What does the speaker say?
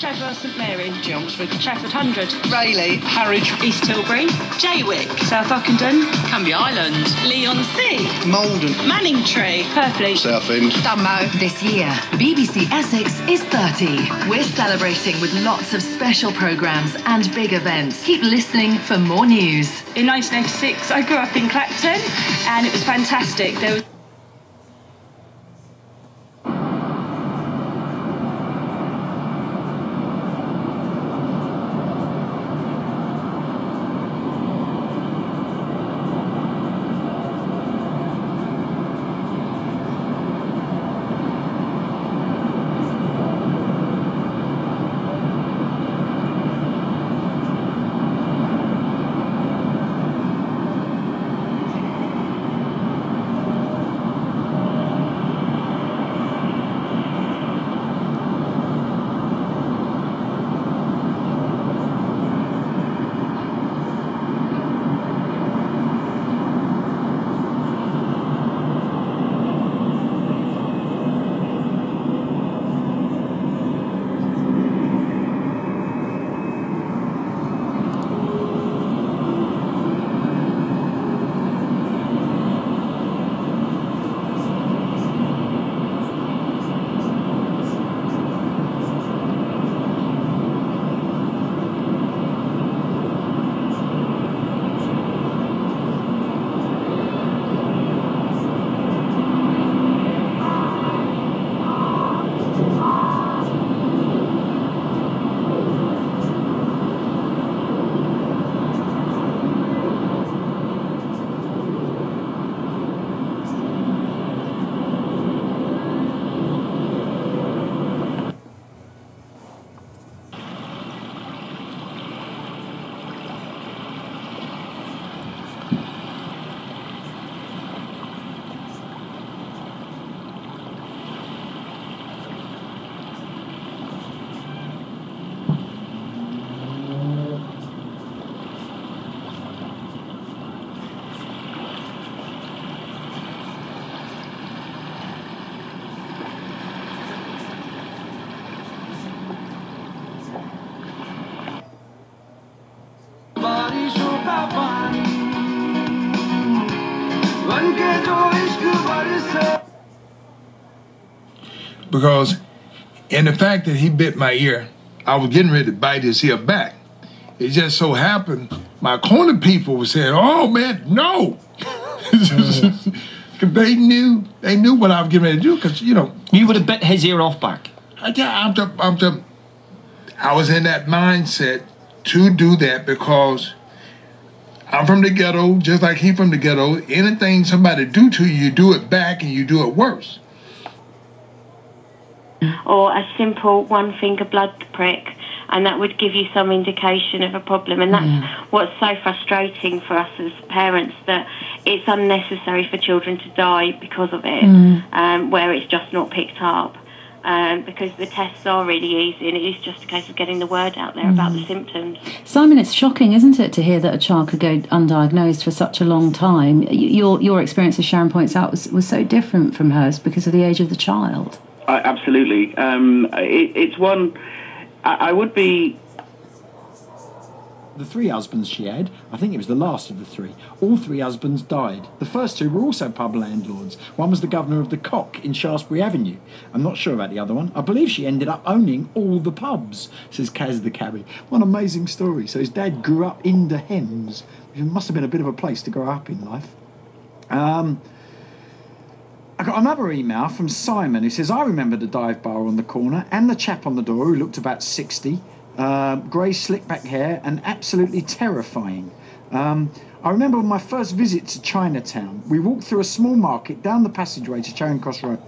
Chadwell St Mary, Chelmsford, Chafford Hundred, Rayleigh, Harwich, East Tilbury, Jaywick, South Ockendon, Canvey Island, Leon Sea, Maldon, Manningtree, Purfleet, Southend, Dunmow. This year, BBC Essex is 30. We're celebrating with lots of special programmes and big events. Keep listening for more news. In 1986, I grew up in Clacton, and it was fantastic. There was because in the fact that he bit my ear, I was getting ready to bite his ear back. It just so happened my corner people were saying, "Oh man, no," they knew they knew what I was getting ready to do. Because you know, You would have bit his ear off back. I, yeah, I'm the, I'm the, I was in that mindset to do that because I'm from the ghetto, just like he from the ghetto. Anything somebody do to you, you do it back, and you do it worse. Or a simple one finger blood prick, and that would give you some indication of a problem. And that's what's so frustrating for us as parents that it's unnecessary for children to die because of it, um, where it's just not picked up. Um, because the tests are really easy, and it is just a case of getting the word out there about the symptoms. Simon, it's shocking, isn't it, to hear that a child could go undiagnosed for such a long time. Your your experience, as Sharon points out, was, was so different from hers because of the age of the child. I, absolutely. Um, it, it's one. I, I would be. The three husbands she had, I think it was the last of the three, all three husbands died. The first two were also pub landlords. One was the governor of the Cock in Shaftesbury Avenue. I'm not sure about the other one. I believe she ended up owning all the pubs, says Kaz the cabby. An amazing story. So his dad grew up in the Hems. It must have been a bit of a place to grow up in life. Um, got another email from Simon who says, I remember the dive bar on the corner and the chap on the door who looked about 60, um, grey slick back hair, and absolutely terrifying. Um, I remember my first visit to Chinatown. We walked through a small market down the passageway to Charing Cross Road.